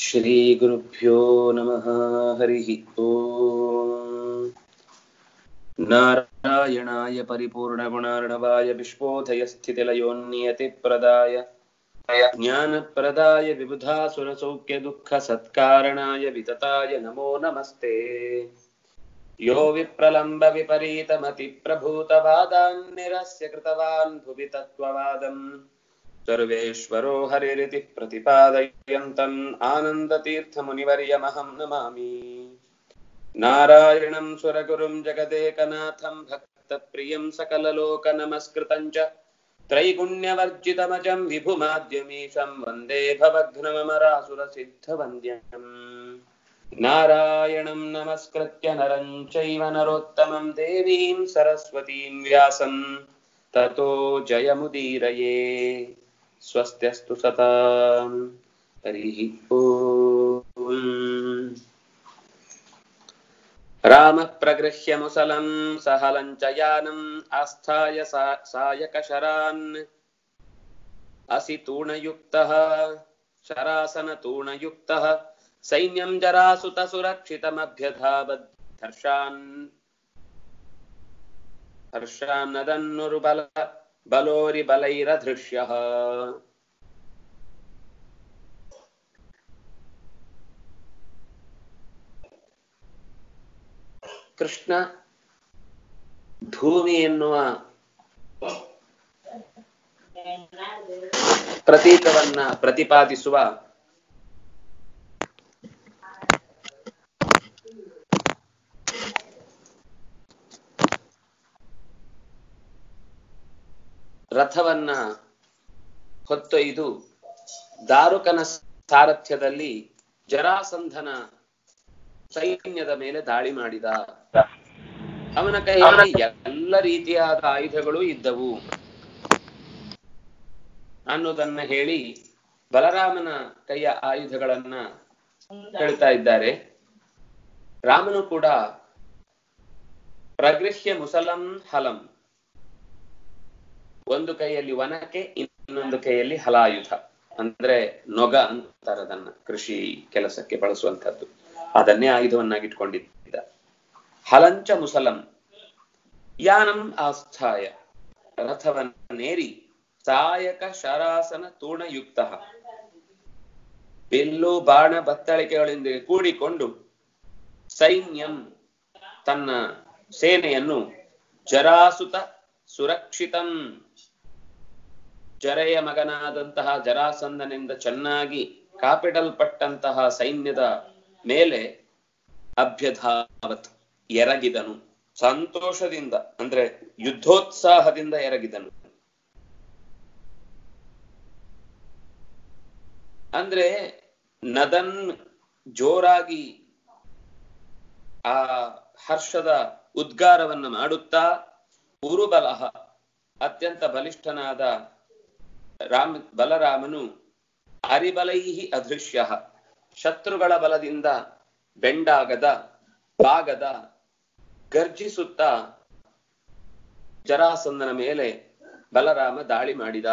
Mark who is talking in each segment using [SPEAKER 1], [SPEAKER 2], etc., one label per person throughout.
[SPEAKER 1] श्रीगुरुभ्यो नमः हरिः ओम् नारायणाय परिपूर्णगुणार्णवाय विश्वोदयस्थितिलयोन्नियतिप्रदाय ज्ञानप्रदाय विबुधासुरसौख्यदुःखसत्कारणाय वितताय नमो नमस्ते। यो विप्रलम्ब विपरीतमतिप्रभूतवादान्निरस्य कृतवान् भुवि तत्त्ववादम् सर्वेश्वरो हरिरिति प्रतिपादयन्तम् आनन्दतीर्थमुनिवर्यमहं नमामि। नारायणं सुरगुरुं जगदेकनाथं भक्तप्रियं सकललोकनमस्कृतं च त्रैगुण्यवर्जितमजं विभुमाद्यमीशं वन्दे भवघ्नमरासुरसिद्धवन्द्यम् नारायणं नमस्कृत्य नरं चैव नरोत्तमं देवीं सरस्वतीं व्यासं। ततो जयमुदीरये स्वस्त्यस्तु सताम् हरिः ओम् रामः प्रगृह्य मुसलं, सहलं च यानम् आस्थाय सा- सायकशरान्। असि तूणयुक्तः शरासनतूणयुक्तः, सैन्यं जरासुतसुरक्षितमभ्यधावद् हर्षान्। हर्षान्नदन्नुर्बल बलोरिबलैरधृष्यः ಕೃಷ್ಣ ಭೂಮಿ ಎನ್ನುವ ಪ್ರತೀಕವನ್ನ ಪ್ರತಿಪಾದಿಸುವ ರಥವನ್ನ ಹೊತ್ತೊಯ್ದು ದಾರುಕನ ಸಾರಥ್ಯದಲ್ಲಿ ಜರಾಸಂಧನ ಸೈನ್ಯದ ಮೇಲೆ ದಾಳಿ ಮಾಡಿದ. ಅವನ ಕೈಯಲ್ಲಿ ಎಲ್ಲ ರೀತಿಯಾದ ಆಯುಧಗಳು ಇದ್ದವು. ಅನ್ನೋದನ್ನ ಹೇಳಿ ಬಲರಾಮನ ಕೈಯ ಆಯುಧಗಳನ್ನ ಹೇಳ್ತಾ ಇದ್ದಾರೆ. ರಾಮನು ಕೂಡ ಪ್ರಗೃಹ್ಯ ಮುಸಲಂ ಹಲಂ. ಒಂದು ಕೈಯಲ್ಲಿ ವನಕೆ ಇನ್ನೊಂದು ಕೈಯಲ್ಲಿ ಹಲಾಯುಧ. ಅಂದ್ರೆ ನೊಗ ಅಂತಾರೆ ಅದನ್ನ, ಕೃಷಿ ಕೆಲಸಕ್ಕೆ ಬಳಸುವಂತದ್ದು ಅದನ್ನೇ ಆಯುಧವನ್ನಾಗಿಟ್ಕೊಂಡಿದ್ದ. ಹಲಂಚ ಮುಸಲಂ, ಯಾನಂ ಆಸ್ಥಾಯ, ರಥವನ್ನೇರಿ, ಸಾಯಕ ಶರಾಸನ ತೂಣಯುಕ್ತ. ಬಿಲ್ಲು ಬಾಣ ಬತ್ತಳಿಕೆಗಳಿಂದ ಕೂಡಿಕೊಂಡು ಸೈನ್ಯಂ ತನ್ನ ಸೇನೆಯನ್ನು ಜರಾಸುತ ಸುರಕ್ಷಿತಂ ಜರೆಯ ಮಗನಾದಂತಹ ಜರಾಸಂದನಿಂದ ಚೆನ್ನಾಗಿ ಕಾಪಿಡಲ್ಪಟ್ಟಂತಹ ಸೈನ್ಯದ ಮೇಲೆ ಅಭ್ಯಧಾವತ್ ಎರಗಿದನು. ಸಂತೋಷದಿಂದ, ಅಂದ್ರೆ ಯುದ್ಧೋತ್ಸಾಹದಿಂದ ಎರಗಿದನು. ಅಂದ್ರೆ ನದನ್ ಜೋರಾಗಿ ಆ ಹರ್ಷದ ಉದ್ಗಾರವನ್ನು ಮಾಡುತ್ತಾ, ಉರುಬಲಹ, ಅತ್ಯಂತ ಬಲಿಷ್ಠನಾದ ರಾಮ, ಬಲರಾಮನು ಅರಿಬಲೈಹಿ ಅದೃಶ್ಯ, ಶತ್ರುಗಳ ಬಲದಿಂದ ಬೆಂಡಾಗದ, ಬಾಗದ, ಗರ್ಜಿಸುತ್ತ ಜರಾಸಂದನ ಮೇಲೆ ಬಲರಾಮ ದಾಳಿ ಮಾಡಿದ.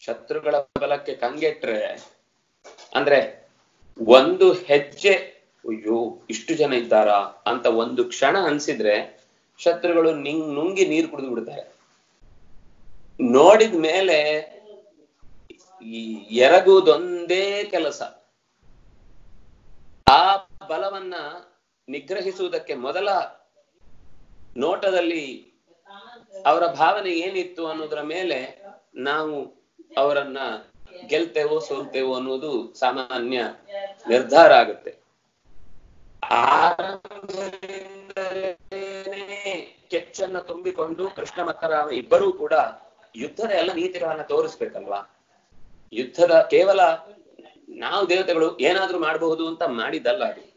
[SPEAKER 1] ಶತ್ರುಗಳ ಬಲಕ್ಕೆ ಕಂಗೆಟ್ರೆ, ಅಂದ್ರೆ ಒಂದು ಹೆಜ್ಜೆ, ಅಯ್ಯೋ, ಇಷ್ಟು ಜನ ಇದ್ದಾರಾ ಅಂತ ಒಂದು ಕ್ಷಣ ಅನ್ಸಿದ್ರೆ ಶತ್ರುಗಳು ನಿಂಗ್ ನುಂಗಿ ನೀರು ಕುಡಿದು ಬಿಡ್ತಾರೆ. ನೋಡಿದ ಮೇಲೆ ಎರಗುವುದೊಂದೇ ಕೆಲಸ. ಆ ಬಲವನ್ನ ನಿಗ್ರಹಿಸುವುದಕ್ಕೆ ಮೊದಲ ನೋಟದಲ್ಲಿ ಅವರ ಭಾವನೆ ಏನಿತ್ತು ಅನ್ನೋದ್ರ ಮೇಲೆ ನಾವು ಅವರನ್ನ ಗೆಲ್ತೇವೋ ಸೋಲ್ತೇವೋ ಅನ್ನೋದು ಸಾಮಾನ್ಯ ನಿರ್ಧಾರ ಆಗುತ್ತೆ. ಆರಂಭದಿಂದಲೇ ಕೆಚ್ಚನ್ನ ತುಂಬಿಕೊಂಡು ಕೃಷ್ಣ ಮತ್ತರ ಇಬ್ಬರೂ ಕೂಡ ಯುದ್ಧದ ಎಲ್ಲ ನೀತಿಗಳನ್ನ ತೋರಿಸ್ಬೇಕಲ್ವಾ? ಯುದ್ಧದ ಕೇವಲ ನಾವು ದೇವತೆಗಳು ಏನಾದ್ರೂ ಮಾಡಬಹುದು ಅಂತ ಮಾಡಿದ್ದಲ್ಲ ಅದು.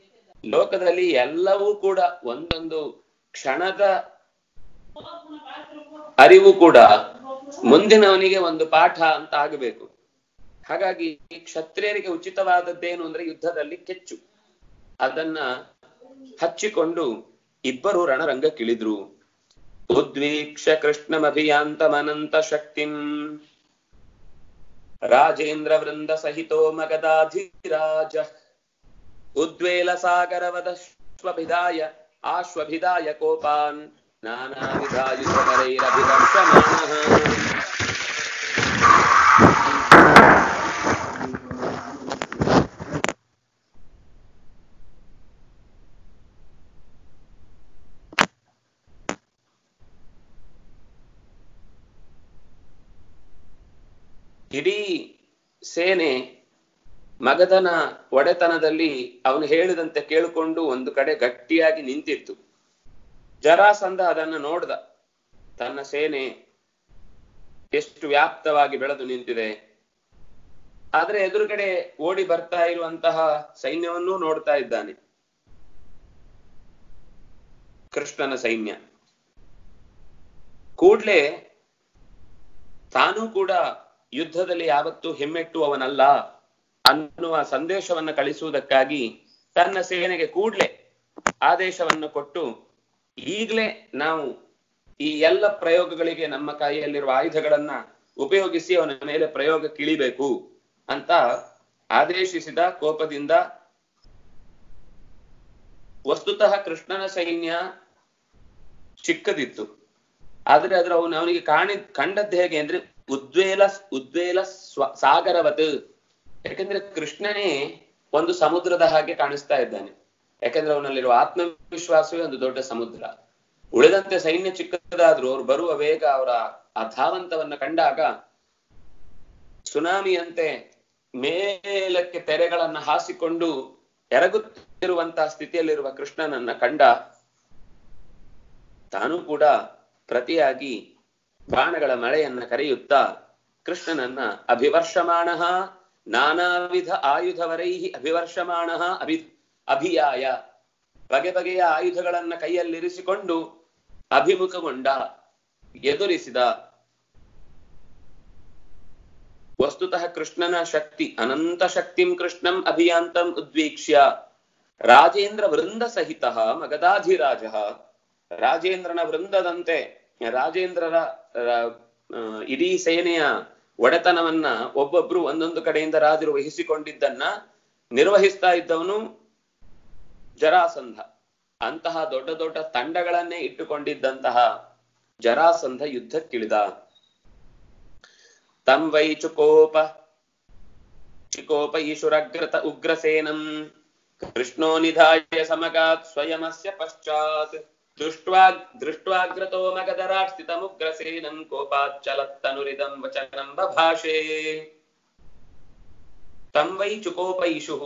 [SPEAKER 1] ಲೋಕದಲ್ಲಿ ಎಲ್ಲವೂ ಕೂಡ ಒಂದೊಂದು ಕ್ಷಣದ ಅರಿವು ಕೂಡ ಮುಂದಿನವನಿಗೆ ಒಂದು ಪಾಠ ಅಂತ ಆಗಬೇಕು. ಹಾಗಾಗಿ ಕ್ಷತ್ರಿಯರಿಗೆ ಉಚಿತವಾದದ್ದೇನು ಅಂದ್ರೆ ಯುದ್ಧದಲ್ಲಿ ಕೆಚ್ಚು. ಅದನ್ನ ಹಚ್ಚಿಕೊಂಡು ಇಬ್ಬರು ರಣರಂಗಕ್ಕಿಳಿದ್ರು. ಉದ್ವೀಕ್ಷ ಕೃಷ್ಣಮಭಿಯಾಂತಮನಂತ ಶಕ್ತಿಂ ರಾಜೇಂದ್ರ ವೃಂದ ಸಹಿತೋ ಮಗದಾಧಿರಾಜ ಉದ್ವೇಲ ಇಡೀ ಸೇನೆ ಮಗಧನ ಒಡೆತನದಲ್ಲಿ ಅವನು ಹೇಳಿದಂತೆ ಕೇಳಿಕೊಂಡು ಒಂದು ಕಡೆ ಗಟ್ಟಿಯಾಗಿ ನಿಂತಿತ್ತು. ಜರಾಸಂಧ ಅದನ್ನು ನೋಡ್ದ. ತನ್ನ ಸೇನೆ ಎಷ್ಟು ವ್ಯಾಪ್ತವಾಗಿ ಬೆಳೆದು ನಿಂತಿದೆ. ಆದ್ರೆ ಎದುರುಗಡೆ ಓಡಿ ಬರ್ತಾ ಇರುವಂತಹ ಸೈನ್ಯವನ್ನೂ ನೋಡ್ತಾ ಇದ್ದಾನೆ. ಕೃಷ್ಣನ ಸೈನ್ಯ. ಕೂಡ್ಲೆ ತಾನೂ ಕೂಡ ಯುದ್ಧದಲ್ಲಿ ಯಾವತ್ತೂ ಹೆಮ್ಮೆಟ್ಟುವವನಲ್ಲ ಅನ್ನುವ ಸಂದೇಶವನ್ನು ಕಳಿಸುವುದಕ್ಕಾಗಿ ತನ್ನ ಸೇನೆಗೆ ಕೂಡ್ಲೆ ಆದೇಶವನ್ನು ಕೊಟ್ಟು ಈಗಲೇ ನಾವು ಈ ಎಲ್ಲ ಪ್ರಯೋಗಗಳಿಗೆ ನಮ್ಮ ಕೈಯಲ್ಲಿರುವ ಆಯುಧಗಳನ್ನ ಉಪಯೋಗಿಸಿ ಅವನ ಮೇಲೆ ಪ್ರಯೋಗ ಕಿಳಿಬೇಕು ಅಂತ ಆದೇಶಿಸಿದ ಕೋಪದಿಂದ ವಸ್ತುತಃ ಕೃಷ್ಣನ ಸೈನ್ಯ ಚಿಕ್ಕದಿತ್ತು. ಆದ್ರೆ ಅದ್ರ ಅವನು ಅವನಿಗೆ ಕಾಣಿ, ಕಂಡದ್ದು ಹೇಗೆ ಅಂದ್ರೆ ಉದ್ವೇಲ ಉದ್ವೇಲ ಸ್ವ ಸಾಗರವತ್ ಯಾಕಂದ್ರೆ ಕೃಷ್ಣನೇ ಒಂದು ಸಮುದ್ರದ ಹಾಗೆ ಕಾಣಿಸ್ತಾ ಇದ್ದಾನೆ. ಯಾಕಂದ್ರೆ ಅವನಲ್ಲಿರುವ ಆತ್ಮವಿಶ್ವಾಸವೇ ಒಂದು ದೊಡ್ಡ ಸಮುದ್ರ. ಉಳಿದಂತೆ ಸೈನ್ಯ ಚಿಕ್ಕದಾದ್ರೂ ಅವ್ರು ಬರುವ ವೇಗ ಅವರ ಆ ಕಂಡಾಗ ಸುನಾಮಿಯಂತೆ ಮೇಲಕ್ಕೆ ತೆರೆಗಳನ್ನ ಹಾಸಿಕೊಂಡು ಎರಗುತ್ತಿರುವಂತಹ ಸ್ಥಿತಿಯಲ್ಲಿರುವ ಕೃಷ್ಣನನ್ನ ಕಂಡ ತಾನು ಕೂಡ ಪ್ರತಿಯಾಗಿ ಬಾಣಗಳ ಮಳೆಯನ್ನ ಕರೆಯುತ್ತಾ ಕೃಷ್ಣನನ್ನ ಅಭಿವರ್ಷಮಾಣ ನಾನಾ ವಿಧ ಆಯುಧವರೈ ಅಭಿವರ್ಷಮಾಣ ಅಭಿ ಅಭಿಯಾಯ. ಬಗೆ ಬಗೆಯ ಆಯುಧಗಳನ್ನ ಕೈಯಲ್ಲಿರಿಸಿಕೊಂಡು ಅಭಿಮುಖಗೊಂಡ, ಎದುರಿಸಿದ ವಸ್ತುತಃ ಕೃಷ್ಣನ ಶಕ್ತಿ, ಅನಂತ ಶಕ್ತಿಂ ಕೃಷ್ಣಂ ಅಭಿಯಾಂತಂ ಉದ್ವೀಕ್ಷ್ಯ. ರಾಜೇಂದ್ರ ವೃಂದ ಸಹಿತ ಮಗಧಾಧಿರಾಜ ರಾಜೇಂದ್ರನ ವೃಂದದಂತೆ ರಾಜೇಂದ್ರರ ಇಡೀ ಸೇನೆಯ ಒಡೆತನವನ್ನ ಒಬ್ಬೊಬ್ರು ಒಂದೊಂದು ಕಡೆಯಿಂದ ರಾಜರು ವಹಿಸಿಕೊಂಡಿದ್ದನ್ನ ನಿರ್ವಹಿಸ್ತಾ ಇದ್ದವನು ಜರಾಸಂಧ. ಅಂತಹ ದೊಡ್ಡ ದೊಡ್ಡ ತಂಡಗಳನ್ನೇ ಇಟ್ಟುಕೊಂಡಿದ್ದಂತಹ ಜರಾಸಂಧ ಯುದ್ಧಕ್ಕಿಳಿದ. ತಂ ವೈ ಚುಕೋಪ ಚಿಕೋಪ ಈಶುರಗ್ರತ ಉಗ್ರಸೇನಂ, ಕೃಷ್ಣೋ ನಿಧಾಯ ಸಮಗಾತ್ ಸ್ವಯಮಸ್ಯ ಪಶ್ಚಾತ್. ದೃಷ್ಟ್ವಾಗ್ರತೋ ಮಗಧರಾಟ್ ಸ್ಥಿತಮುಗ್ರಸೇನಂ ಕೋಪಾಚ್ಚಲತ್ತನುರಿದಂ ವಚನಂ ಭಾಷೆ ತಂ ವೈ ಚುಕೋಪೈಷುಃ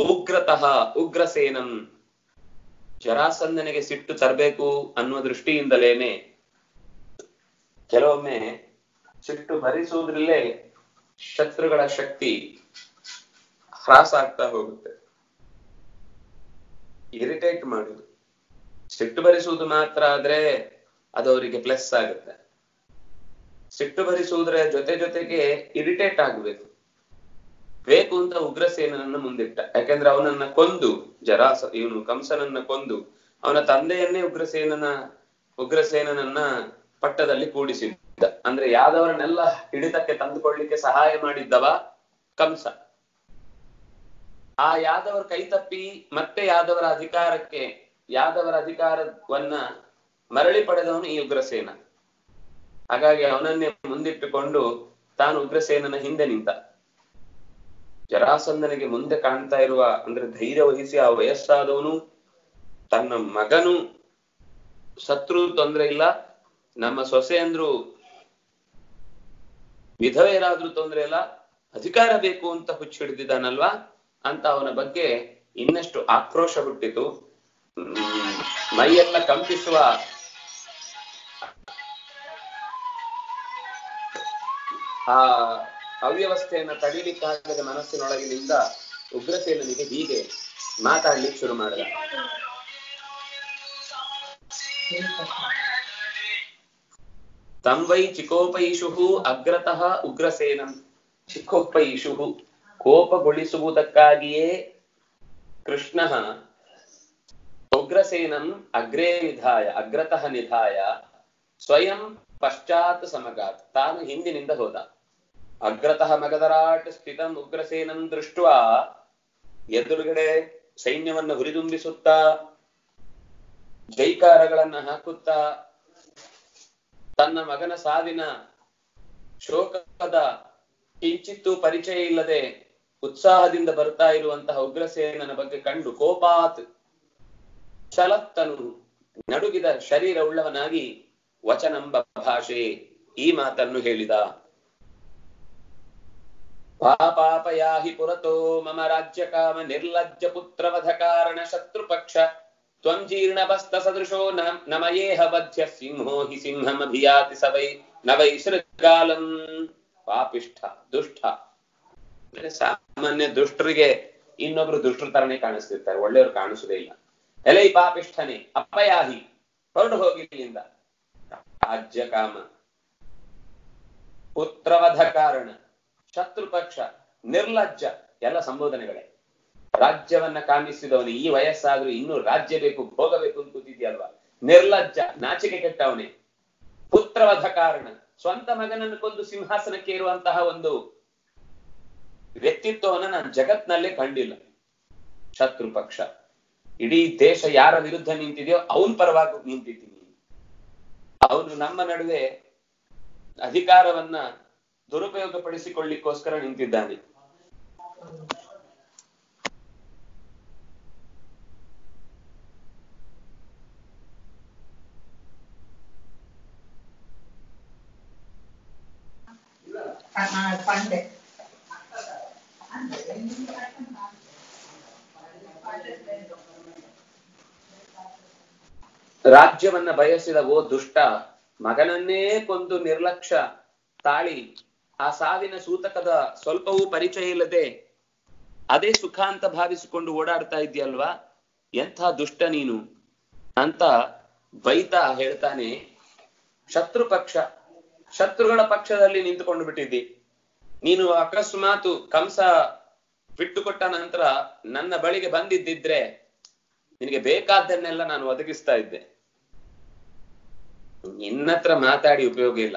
[SPEAKER 1] ಉಗ್ರತಃ ಉಗ್ರಸೇನಂ. ಜರಾಸಂಧನಿಗೆ ಸಿಟ್ಟು ತರಬೇಕು ಅನ್ನುವ ದೃಷ್ಟಿಯಿಂದಲೇನೆ ಕೆಲವೊಮ್ಮೆ ಸಿಟ್ಟು ಭರಿಸುವುದ್ರಲ್ಲೇ ಶತ್ರುಗಳ ಶಕ್ತಿ ಹ್ರಾಸ ಆಗ್ತಾ ಹೋಗುತ್ತೆ. ಇರಿಟೇಟ್ ಮಾಡುದು ಸಿಟ್ಟು ಭರಿಸುವುದು ಮಾತ್ರ ಆದ್ರೆ ಅದು ಅವರಿಗೆ ಪ್ಲಸ್ ಆಗುತ್ತೆ. ಸಿಟ್ಟು ಭರಿಸುವುದರ ಜೊತೆ ಜೊತೆಗೆ ಇರಿಟೇಟ್ ಆಗಬೇಕು. ಬೇಕು ಅಂತ ಉಗ್ರಸೇನನನ್ನ ಮುಂದಿಟ್ಟ. ಯಾಕಂದ್ರೆ ಅವನನ್ನ ಕೊಂದು, ಜರಾಸ, ಇವನು ಕಂಸನನ್ನ ಕೊಂದು, ಅವನ ತಂದೆಯನ್ನೇ ಉಗ್ರಸೇನನ ಉಗ್ರಸೇನನನ್ನ ಪಟ್ಟದಲ್ಲಿ ಕೂಡಿಸಿದ್ದ. ಅಂದ್ರೆ ಯಾದವರನ್ನೆಲ್ಲ ಹಿಡಿತಕ್ಕೆ ತಂದುಕೊಳ್ಳಿಕ್ಕೆ ಸಹಾಯ ಮಾಡಿದ್ದವ ಕಂಸ. ಆ ಯಾದವರ ಕೈತಪ್ಪಿ ಮತ್ತೆ ಯಾದವರ ಅಧಿಕಾರಕ್ಕೆ ಯಾದವರ ಅಧಿಕಾರವನ್ನ ಮರಳಿ ಪಡೆದವನು ಈ ಉಗ್ರಸೇನ. ಹಾಗಾಗಿ ಅವನನ್ನೇ ಮುಂದಿಟ್ಟುಕೊಂಡು ತಾನು ಉಗ್ರಸೇನನ ಹಿಂದೆ ನಿಂತ. ಜರಾಸಂದನಿಗೆ ಮುಂದೆ ಕಾಣ್ತಾ ಇರುವ, ಅಂದ್ರೆ ಧೈರ್ಯ ವಹಿಸಿ ಆ ವಯಸ್ಸಾದವನು ತನ್ನ ಮಗನು ಶತ್ರು ತೊಂದ್ರೆ ಇಲ್ಲ. ನಮ್ಮ ಸೊಸೆ ಅಂದ್ರು ವಿಧವೆಯರಾದ್ರೂ ತೊಂದ್ರೆ ಇಲ್ಲ. ಅಧಿಕಾರ ಬೇಕು ಅಂತ ಹುಚ್ಚಿಡಿದಿದ್ದಾನಲ್ವಾ? ಅಂತ ಅವನ ಬಗ್ಗೆ ಇನ್ನಷ್ಟು ಆಕ್ರೋಶ ಹುಟ್ಟಿತು. ಮೈಯೆಲ್ಲ ಕಂಪಿಸುವ ಆ ಅವ್ಯವಸ್ಥೆಯನ್ನ ತಡಿಲಿಕ್ಕಾಗದ ಮನಸ್ಸಿನೊಳಗಿನಿಂದ ಉಗ್ರಸೇನನಿಗೆ ಹೀಗೆ ಮಾತಾಡ್ಲಿಕ್ಕೆ ಶುರು ಮಾಡಿದ. ತಂವೈ ಚಿಕೋಪೈಷು ಅಗ್ರತಃ ಉಗ್ರಸೇನಂ. ಚಿಕೋಪೈಷು ಕೋಪಗೊಳಿಸುವುದಕ್ಕಾಗಿಯೇ ಕೃಷ್ಣ ಉಗ್ರಸೇನಂ ಅಗ್ರೇ ನಿಧಾಯ, ಅಗ್ರತಃ ನಿಧಾಯ, ಸ್ವಯಂ ಪಶ್ಚಾತ್ ಸಮಗಾತ್. ತಾನು ಹಿಂದಿನಿಂದ ಹೋದ. ಅಗ್ರತಃ ಮಗದರಾಟ್ ಸ್ಥಿತಂ ಉಗ್ರಸೇನಂ ದೃಷ್ಟ ಎದುರುಗಡೆ ಸೈನ್ಯವನ್ನು ಹುರಿದುಂಬಿಸುತ್ತಾ, ಜೈಕಾರಗಳನ್ನ ಹಾಕುತ್ತಾ, ತನ್ನ ಮಗನ ಸಾವಿನ ಶೋಕದ ಕಿಂಚಿತ್ತೂ ಪರಿಚಯ ಇಲ್ಲದೆ ಉತ್ಸಾಹದಿಂದ ಬರ್ತಾ ಇರುವಂತಹ ಉಗ್ರಸೇನನ ಬಗ್ಗೆ ಕಂಡು ಕೋಪಾತ್. ಚಲತ್ತನು ನಡುಗಿದ ಶರೀರ ಉಳ್ಳವನಾಗಿ ವಚನಂಬ ಭಾಷೆ ಈ ಮಾತನ್ನು ಹೇಳಿದ. ಪಾಪಾಪಯಾಹಿ ಪುರತೋ ಮಮ ರಾಜ್ಯ ಕಾಮ ನಿರ್ಲಜ್ಜ ಪುತ್ರವಧ ಕಾರಣ ಶತ್ರು ಪಕ್ಷ ತ್ವಂ ಜೀರ್ಣ ಬಸ್ತ ಸದೃಶೋ ನಮಯೇಹ ಬಧ್ಯ ಸಿಂಹೋ ಹಿ ಸಿಂಹಮಭಿಯಾತಿ ಸವೈ ನವೈ ಶೃಗಾಲಂ. ಪಾಪಿಷ್ಠ, ದುಷ್ಟ. ಸಾಮಾನ್ಯ ದುಷ್ಟರಿಗೆ ಇನ್ನೊಬ್ರು ದುಷ್ಟರ ತರನೇ ಕಾಣಿಸ್ತಿರ್ತಾರೆ. ಒಳ್ಳೆಯವ್ರು ಕಾಣಿಸುದೇ ಇಲ್ಲ. ಎಲೈ ಪಾಪಿಷ್ಠನೆ ಅಪ್ಪಯಾಹಿ ಹೊರಡು ಹೋಗಿ ಇಲ್ಲಿಂದ ರಾಜ್ಯ ಕಾಮ. ಪುತ್ರವಧ ಕಾರಣ, ಶತ್ರು ಪಕ್ಷ, ನಿರ್ಲಜ್ಜ, ಎಲ್ಲ ಸಂಬೋಧನೆಗಳೇ. ರಾಜ್ಯವನ್ನ ಕಾಮಿಸಿದವನು ಈ ವಯಸ್ಸಾದ್ರೂ ಇನ್ನೂ ರಾಜ್ಯ ಬೇಕು ಭೋಗಬೇಕು ಅಂತ ಕೂತಿದ್ಯಲ್ವಾ? ನಿರ್ಲಜ್ಜ, ನಾಚಿಕೆ ಕೆಟ್ಟವನೇ. ಪುತ್ರವಧ ಕಾರಣ, ಸ್ವಂತ ಮಗನನ್ನು ಕೊಂದು ಸಿಂಹಾಸನಕ್ಕೆ ಇರುವಂತಹ ಒಂದು ವ್ಯಕ್ತಿತ್ವವನ್ನು ನಾನು ಜಗತ್ನಲ್ಲೇ ಕಂಡಿಲ್ಲ. ಶತ್ರು ಪಕ್ಷ. ಇಡೀ ದೇಶ ಯಾರ ವಿರುದ್ಧ ನಿಂತಿದೆಯೋ ಅವನ್ ಪರವಾಗಿ ನಿಂತಿದ್ದೀನಿ. ಅವನು ನಮ್ಮ ನಡುವೆ ಅಧಿಕಾರವನ್ನ ದುರುಪಯೋಗ ಪಡಿಸಿಕೊಳ್ಳಿಕ್ಕೋಸ್ಕರ ನಿಂತಿದ್ದಾನೆ
[SPEAKER 2] ಪಂಡೆ.
[SPEAKER 1] ರಾಜ್ಯವನ್ನ ಬಯಸಿದ ಓ ದುಷ್ಟ ಮಗನನ್ನೇ ಕೊಂದು ನಿರ್ಲಕ್ಷ್ಯ ತಾಳಿ ಆ ಸಾವಿನ ಸೂತಕದ ಸ್ವಲ್ಪವೂ ಪರಿಚಯ ಇಲ್ಲದೆ ಅದೇ ಸುಖ ಅಂತ ಭಾವಿಸಿಕೊಂಡು ಓಡಾಡ್ತಾ ಇದೆಯಲ್ವಾ ಎಂಥ ದುಷ್ಟ ನೀನು? ಅಂತ ಬೈತಾ ಹೇಳ್ತಾನೆ ಶತ್ರು ಪಕ್ಷ. ಶತ್ರುಗಳ ಪಕ್ಷದಲ್ಲಿ ನಿಂತುಕೊಂಡು ಬಿಟ್ಟಿದ್ದಿ. ನೀನು ಅಕಸ್ಮಾತು ಕಂಸ ಬಿಟ್ಟುಕೊಟ್ಟ ನಂತರ ನನ್ನ ಬಳಿಗೆ ಬಂದಿದ್ದಿದ್ರೆ ನಿನಗೆ ಬೇಕಾದ್ದನ್ನೆಲ್ಲ ನಾನು ಒದಗಿಸ್ತಾ ಇದ್ದೆ. ನಿನ್ನತ್ರ ಮಾತಾಡಿ ಉಪಯೋಗ ಇಲ್ಲ.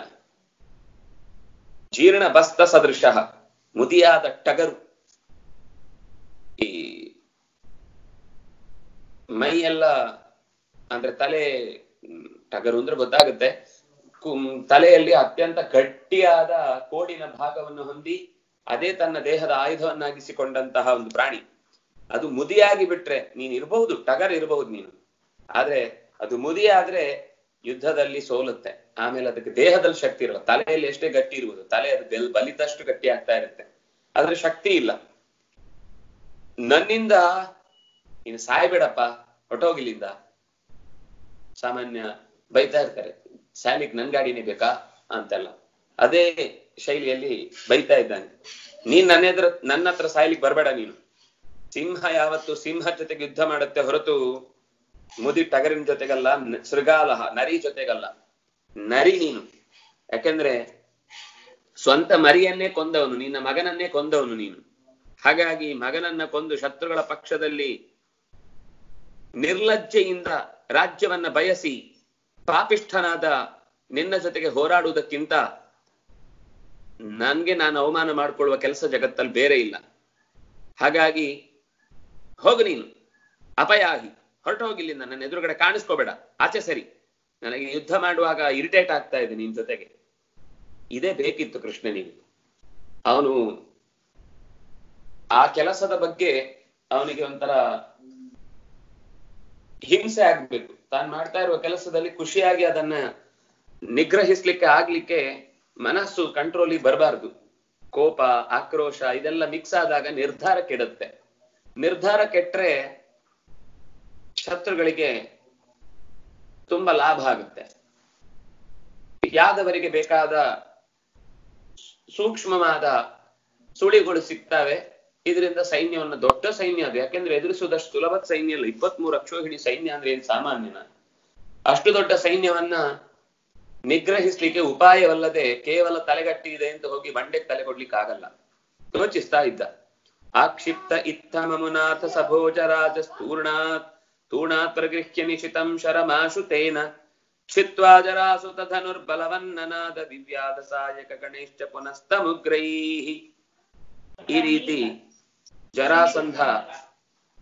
[SPEAKER 1] ಜೀರ್ಣ ಬಸ್ತ ಸದೃಶ, ಮುದಿಯಾದ ಟಗರು. ಈ ಮೈ ಎಲ್ಲ ಅಂದ್ರೆ ತಲೆ, ಟಗರು ಅಂದ್ರೆ ಗೊತ್ತಾಗುತ್ತೆ. ತಲೆಯಲ್ಲಿ ಅತ್ಯಂತ ಗಟ್ಟಿಯಾದ ಕೋಡಿನ ಭಾಗವನ್ನು ಹೊಂದಿ, ಅದೇ ತನ್ನ ದೇಹದ ಆಯುಧವನ್ನಾಗಿಸಿಕೊಂಡಂತಹ ಒಂದು ಪ್ರಾಣಿ. ಅದು ಮುದಿಯಾಗಿ ಬಿಟ್ರೆ ನೀನ್ ಇರಬಹುದು ಟಗರ್ ಇರಬಹುದು ನೀನು. ಆದ್ರೆ ಅದು ಮುದಿ ಆದ್ರೆ ಯುದ್ಧದಲ್ಲಿ ಸೋಲುತ್ತೆ. ಆಮೇಲೆ ಅದಕ್ಕೆ ದೇಹದಲ್ಲಿ ಶಕ್ತಿ ಇರಲ್ಲ. ತಲೆಯಲ್ಲಿ ಎಷ್ಟೇ ಗಟ್ಟಿ ಇರುವುದು ತಲೆ ಅದು ಬೆಲ್ ಬಲಿದಷ್ಟು ಗಟ್ಟಿ ಆಗ್ತಾ ಇರುತ್ತೆ. ಆದ್ರೆ ಶಕ್ತಿ ಇಲ್ಲ. ನನ್ನಿಂದ, ನೀನು ಸಾಯ್ಬೇಡಪ್ಪ ಹೊಟ್ಟೋಗಿಲ್ಲಿಂದ ಸಾಮಾನ್ಯ ಬೈತಾ ಇರ್ತಾರೆ ಸ್ಯಾಲಿಕ್ ನನ್ ಗಾಡಿನೇ ಬೇಕಾ ಅಂತೆಲ್ಲ. ಅದೇ ಶೈಲಿಯಲ್ಲಿ ಬೈತಾ ಇದ್ದಾನೆ. ನೀನ್ ನನ್ನ ಎದುರು ನನ್ನ ಹತ್ರ ಸಾಯ್ಲಿಕ್ ಬರ್ಬೇಡ ನೀನು. ಸಿಂಹ ಯಾವತ್ತು ಸಿಂಹ ಜೊತೆಗೆ ಯುದ್ಧ ಮಾಡುತ್ತೆ ಹೊರತು ಮುದಿ ಟಗರಿನ ಜೊತೆಗಲ್ಲ ಶೃಗಾಲಹ, ನರಿ ಜೊತೆಗಲ್ಲ. ನರಿ ನೀನು. ಯಾಕೆಂದ್ರೆ ಸ್ವಂತ ಮರಿಯನ್ನೇ ಕೊಂದವನು, ನಿನ್ನ ಮಗನನ್ನೇ ಕೊಂದವನು ನೀನು. ಹಾಗಾಗಿ ಮಗನನ್ನ ಕೊಂದು ಶತ್ರುಗಳ ಪಕ್ಷದಲ್ಲಿ ನಿರ್ಲಜ್ಜೆಯಿಂದ ರಾಜ್ಯವನ್ನ ಬಯಸಿ ಪಾಪಿಷ್ಠನಾದ ನಿನ್ನ ಜೊತೆಗೆ ಹೋರಾಡುವುದಕ್ಕಿಂತ ನನ್ಗೆ ನಾನು ಅವಮಾನ ಮಾಡಿಕೊಳ್ಳುವ ಕೆಲಸ ಜಗತ್ತಲ್ಲಿ ಬೇರೆ ಇಲ್ಲ. ಹಾಗಾಗಿ ಹೋಗು ನೀನು. ಅಪಯಾಗಿ ಹೊರಟು ಹೋಗಿಲ್ಲಿಂದ ನನ್ನ ಎದುರುಗಡೆ ಕಾಣಿಸ್ಕೋಬೇಡ. ಆಚೆ ಸರಿ. ನನಗೆ ಯುದ್ಧ ಮಾಡುವಾಗ ಇರಿಟೇಟ್ ಆಗ್ತಾ ಇದೆ ನಿನ್ ಜೊತೆಗೆ. ಇದೇ ಬೇಕಿತ್ತು ಕೃಷ್ಣನಿಗೆ ಅವನು ಆ ಕೆಲಸದ ಬಗ್ಗೆ ಅವನಿಗೆ ಒಂಥರ ಹಿಂಸೆ ಆಗ್ಬೇಕು. ತಾನು ಮಾಡ್ತಾ ಇರುವ ಕೆಲಸದಲ್ಲಿ ಖುಷಿಯಾಗಿ ಅದನ್ನ ನಿಗ್ರಹಿಸ್ಲಿಕ್ಕೆ, ಆಗ್ಲಿಕ್ಕೆ ಮನಸ್ಸು ಕಂಟ್ರೋಲಿಗೆ ಬರಬಾರ್ದು. ಕೋಪ, ಆಕ್ರೋಶ ಇದೆಲ್ಲ ಮಿಕ್ಸ್ ಆದಾಗ ನಿರ್ಧಾರ ಕೆಡುತ್ತೆ ನಿರ್ಧಾರ ಕೆಟ್ರೆ ಶತ್ರುಗಳಿಗೆ ತುಂಬಾ ಲಾಭ ಆಗುತ್ತೆ. ಯಾದವರಿಗೆ ಬೇಕಾದ ಸೂಕ್ಷ್ಮವಾದ ಸುಳಿಗಳು ಸಿಗ್ತವೆ. ಇದರಿಂದ ಸೈನ್ಯವನ್ನು ದೊಡ್ಡ ಸೈನ್ಯ ಅದು. ಯಾಕೆಂದ್ರೆ ಎದುರಿಸುವುದಷ್ಟು ಸುಲಭದ ಸೈನ್ಯ ಅಲ್ಲ. ಇಪ್ಪತ್ಮೂರು ಅಕ್ಷೋಹಿಣಿ ಸೈನ್ಯ ಅಂದ್ರೆ ಏನ್ ಸಾಮಾನ್ಯನ ಅಷ್ಟು ದೊಡ್ಡ ಸೈನ್ಯವನ್ನ ನಿಗ್ರಹಿಸ್ಲಿಕ್ಕೆ ಉಪಾಯವಲ್ಲದೆ ಕೇವಲ ತಲೆಗಟ್ಟಿ ಇದೆ ಅಂತ ಹೋಗಿ ಬಂಡೆಗೆ ತಲೆ ಕೊಡ್ಲಿಕ್ಕೆ ಆಗಲ್ಲ. ಯೋಚಿಸ್ತಾ ಇದ್ದ. ಆಕ್ಷಿಪ್ತ ಇತ್ತ ಮಮುನಾಥ ಸಭೋಜರಾಜ ಸ್ಥೂರ್ಣಾತ್ ತೂಣಾತ್ ಪ್ರಗೃಹ್ಯ ನಿಶಿತಂ ಶರಮಾಶು ತೇನ. ಕ್ಷಿತ್ವಾ ಜರಾಸುತ ಧನುರ್ಬಲವನ್ನನಾದ ದಿವ್ಯಾದ ಸಾಯಕ ಗಣೇಶ್ಚ ಪುನಸ್ತಮುಗ್ರೈಹಿ. ಈ ರೀತಿ ಜರಾಸಂಧ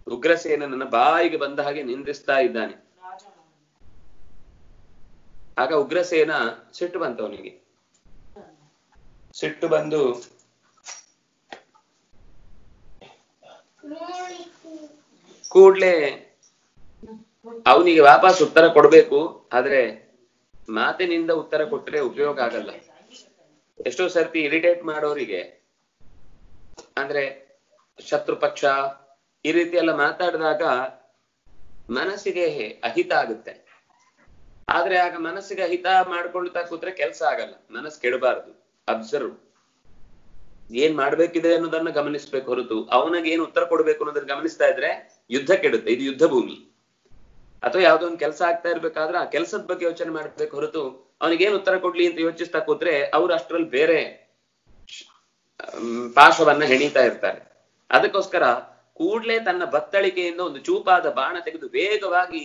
[SPEAKER 1] ಉಗ್ರಸೇನನ ಬಾಯಿಗೆ ಬಂದ ಹಾಗೆ ನಿಂದಿಸ್ತಾ ಇದ್ದಾನೆ. ಆಗ ಉಗ್ರಸೇನ ಸಿಟ್ಟು ಬಂತವನಿಗೆ. ಸಿಟ್ಟು ಬಂದು ಕೂಡ್ಲೆ ಅವನಿಗೆ ವಾಪಸ್ ಉತ್ತರ ಕೊಡ್ಬೇಕು, ಆದ್ರೆ ಮಾತಿನಿಂದ ಉತ್ತರ ಕೊಟ್ರೆ ಉಪಯೋಗ ಆಗಲ್ಲ. ಎಷ್ಟೋ ಸರ್ತಿ ಇರಿಟೇಟ್ ಮಾಡೋರಿಗೆ, ಅಂದ್ರೆ ಶತ್ರು ಪಕ್ಷ ಈ ರೀತಿ ಎಲ್ಲ ಮಾತಾಡಿದಾಗ ಮನಸ್ಸಿಗೆ ಅಹಿತ ಆಗುತ್ತೆ. ಆದ್ರೆ ಆಗ ಮನಸ್ಸಿಗೆ ಅಹಿತ ಮಾಡ್ಕೊಳ್ತಾ ಕೂತ್ರೆ ಕೆಲಸ ಆಗಲ್ಲ. ಮನಸ್ಸು ಕೆಡಬಾರದು, ಅಬ್ಸರ್ವ್. ಏನ್ ಮಾಡ್ಬೇಕಿದೆ ಅನ್ನೋದನ್ನ ಗಮನಿಸ್ಬೇಕು ಹೊರತು. ಅವನಿಗೆ ಏನ್ ಉತ್ತರ ಕೊಡ್ಬೇಕು ಅನ್ನೋದನ್ನ ಗಮನಿಸ್ತಾ ಇದ್ರೆ ಯುದ್ಧ ಕೆಡುತ್ತೆ. ಇದು ಯುದ್ಧ ಭೂಮಿ. ಅಥವಾ ಯಾವ್ದೋ ಒಂದು ಕೆಲಸ ಆಗ್ತಾ ಇರ್ಬೇಕಾದ್ರೆ ಆ ಕೆಲಸದ ಬಗ್ಗೆ ಯೋಚನೆ ಮಾಡ್ಬೇಕು ಹೊರತು ಅವನಿಗೆ ಏನ್ ಉತ್ತರ ಕೊಡ್ಲಿ ಅಂತ ಯೋಚಿಸ್ತಾ ಕೂತ್ರೆ ಅವ್ರು ಅಷ್ಟರಲ್ಲಿ ಬೇರೆ ಪಾಶವನ್ನ ಹೆಣೀತಾ ಇರ್ತಾರೆ. ಅದಕ್ಕೋಸ್ಕರ ಕೂಡ್ಲೆ ತನ್ನ ಬತ್ತಳಿಕೆಯಿಂದ ಒಂದು ಚೂಪಾದ ಬಾಣ ತೆಗೆದು ವೇಗವಾಗಿ